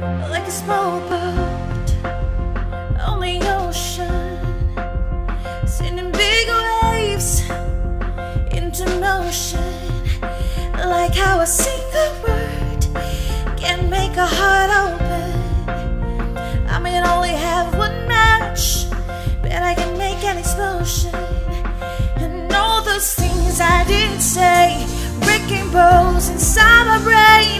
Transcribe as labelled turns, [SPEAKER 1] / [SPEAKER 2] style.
[SPEAKER 1] like a small boat on the ocean, sending big waves into motion. Like how a single word can make a heart open. I may only have one match, but I can make an explosion. And all those things I did say, breaking bones inside my brain.